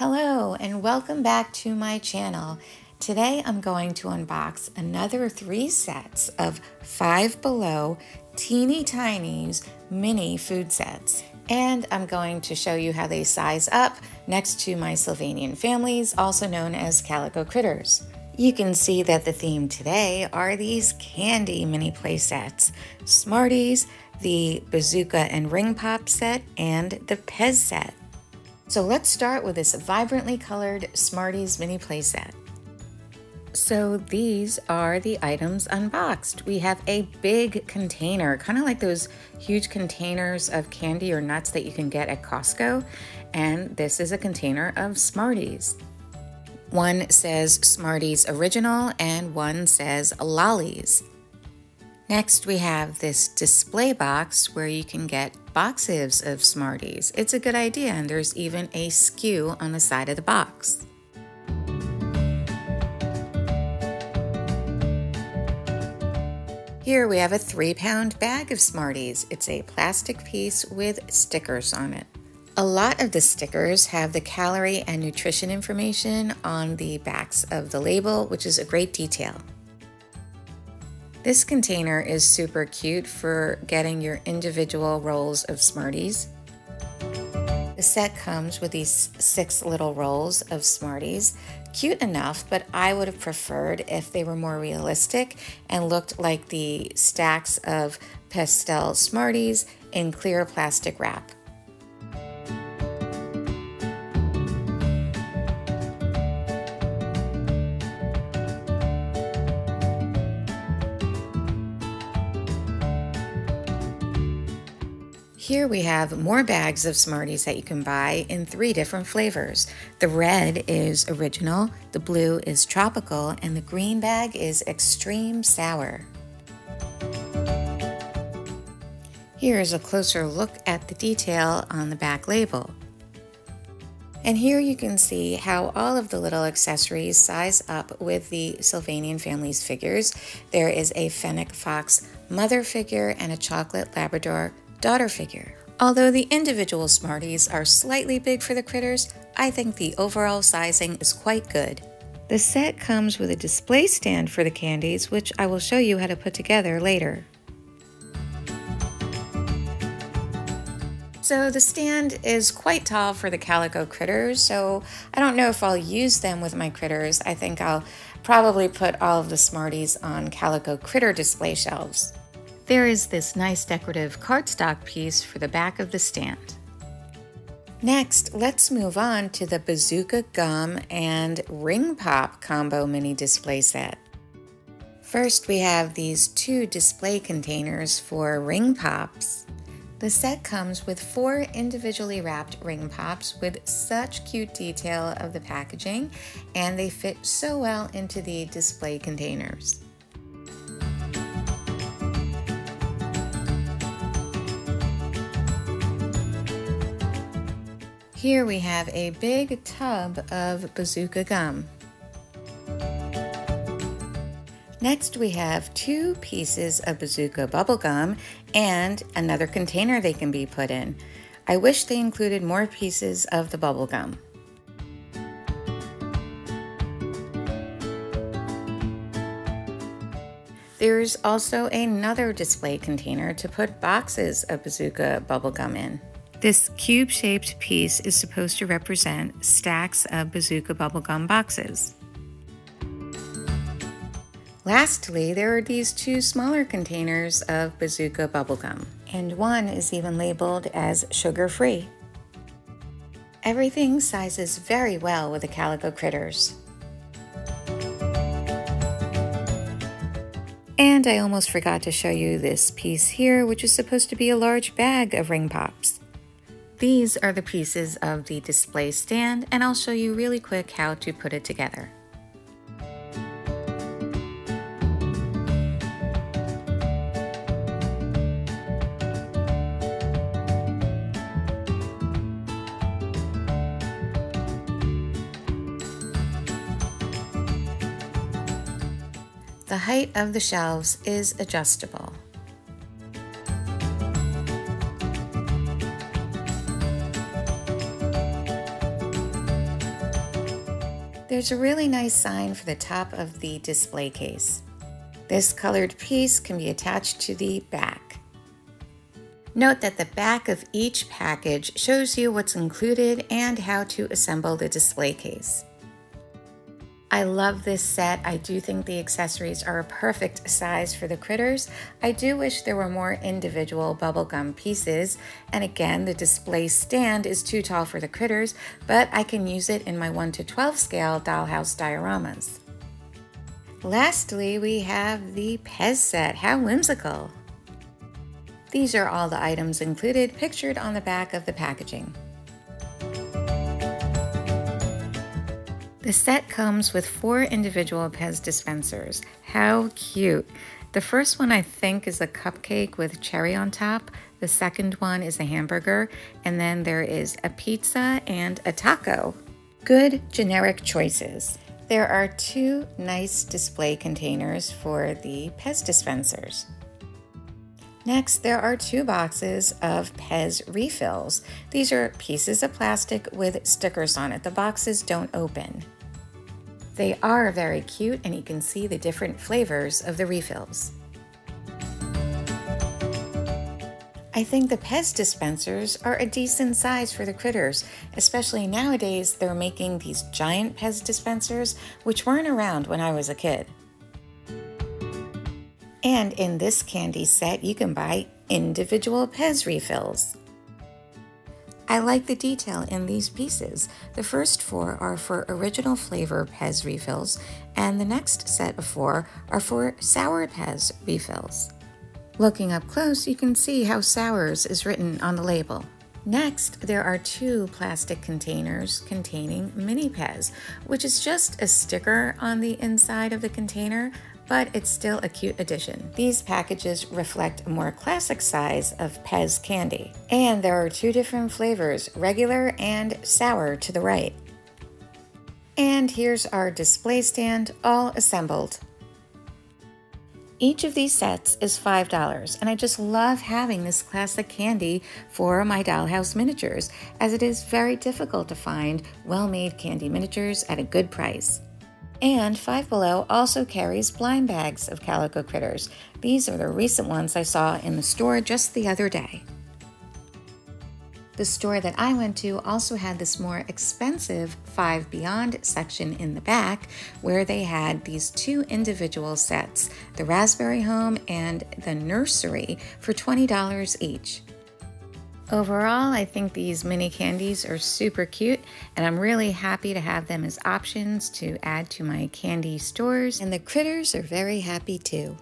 Hello and welcome back to my channel. Today I'm going to unbox another three sets of Five Below Teeny Tinies mini food sets. And I'm going to show you how they size up next to my Sylvanian families, also known as Calico Critters. You can see that the theme today are these candy mini play sets, Smarties, the Bazooka and Ring Pop set, and the Pez set. So let's start with this vibrantly colored Smarties mini playset. So these are the items unboxed. We have a big container, kind of like those huge containers of candy or nuts that you can get at Costco. And this is a container of Smarties. One says Smarties Original and one says Lollies. Next, we have this display box where you can get boxes of Smarties. It's a good idea, and there's even a SKU on the side of the box. Here we have a three pound bag of Smarties. It's a plastic piece with stickers on it. A lot of the stickers have the calorie and nutrition information on the backs of the label, which is a great detail. This container is super cute for getting your individual rolls of Smarties. The set comes with these six little rolls of Smarties. Cute enough, but I would have preferred if they were more realistic and looked like the stacks of pastel Smarties in clear plastic wrap. Here we have more bags of Smarties that you can buy in three different flavors. The red is original, the blue is tropical, and the green bag is extreme sour. Here's a closer look at the detail on the back label. And here you can see how all of the little accessories size up with the Sylvanian family's figures. There is a Fennec Fox mother figure and a chocolate Labrador daughter figure. Although the individual Smarties are slightly big for the critters, I think the overall sizing is quite good. The set comes with a display stand for the candies, which I will show you how to put together later. So the stand is quite tall for the calico critters, so I don't know if I'll use them with my critters. I think I'll probably put all of the Smarties on calico critter display shelves. There is this nice decorative cardstock piece for the back of the stand. Next, let's move on to the Bazooka Gum and Ring Pop combo mini display set. First, we have these two display containers for ring pops. The set comes with four individually wrapped ring pops with such cute detail of the packaging, and they fit so well into the display containers. Here we have a big tub of Bazooka gum. Next we have two pieces of Bazooka bubble gum and another container they can be put in. I wish they included more pieces of the bubble gum. There's also another display container to put boxes of Bazooka bubblegum in. This cube-shaped piece is supposed to represent stacks of Bazooka bubblegum boxes. Lastly, there are these two smaller containers of Bazooka bubblegum, and one is even labeled as sugar-free. Everything sizes very well with the Calico Critters. And I almost forgot to show you this piece here, which is supposed to be a large bag of ring pops. These are the pieces of the display stand and I'll show you really quick how to put it together. The height of the shelves is adjustable. There's a really nice sign for the top of the display case. This colored piece can be attached to the back. Note that the back of each package shows you what's included and how to assemble the display case. I love this set. I do think the accessories are a perfect size for the critters. I do wish there were more individual bubblegum pieces. And again, the display stand is too tall for the critters, but I can use it in my 1 to 12 scale dollhouse dioramas. Lastly, we have the Pez set. How whimsical! These are all the items included pictured on the back of the packaging. The set comes with four individual Pez dispensers. How cute! The first one I think is a cupcake with cherry on top. The second one is a hamburger. And then there is a pizza and a taco. Good generic choices. There are two nice display containers for the Pez dispensers. Next, there are two boxes of Pez refills. These are pieces of plastic with stickers on it. The boxes don't open. They are very cute and you can see the different flavors of the refills. I think the Pez dispensers are a decent size for the critters, especially nowadays they're making these giant Pez dispensers, which weren't around when I was a kid. And in this candy set, you can buy individual Pez refills. I like the detail in these pieces. The first four are for original flavor Pez refills, and the next set of four are for sour Pez refills. Looking up close, you can see how sours is written on the label. Next, there are two plastic containers containing Mini Pez, which is just a sticker on the inside of the container but it's still a cute addition. These packages reflect a more classic size of Pez candy. And there are two different flavors, regular and sour to the right. And here's our display stand all assembled. Each of these sets is $5, and I just love having this classic candy for my dollhouse miniatures, as it is very difficult to find well made candy miniatures at a good price. And Five Below also carries blind bags of calico critters. These are the recent ones I saw in the store just the other day. The store that I went to also had this more expensive Five Beyond section in the back where they had these two individual sets, the Raspberry Home and the Nursery, for $20 each. Overall, I think these mini candies are super cute and I'm really happy to have them as options to add to my candy stores and the critters are very happy too.